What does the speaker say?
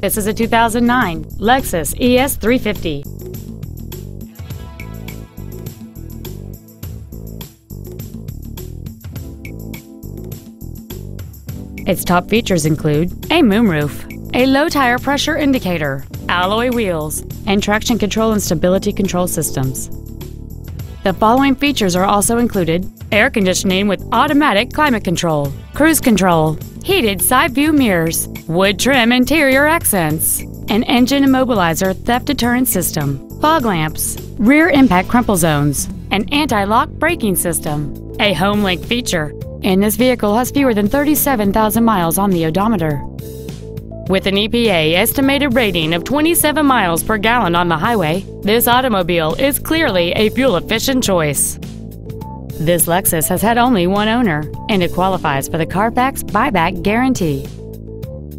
This is a 2009 Lexus ES350. Its top features include a moonroof, a low tire pressure indicator, alloy wheels, and traction control and stability control systems. The following features are also included air conditioning with automatic climate control, cruise control, heated side view mirrors, wood trim interior accents, an engine immobilizer theft deterrent system, fog lamps, rear impact crumple zones, an anti-lock braking system, a HomeLink feature, and this vehicle has fewer than 37,000 miles on the odometer. With an EPA estimated rating of 27 miles per gallon on the highway, this automobile is clearly a fuel-efficient choice. This Lexus has had only one owner, and it qualifies for the Carfax buyback guarantee.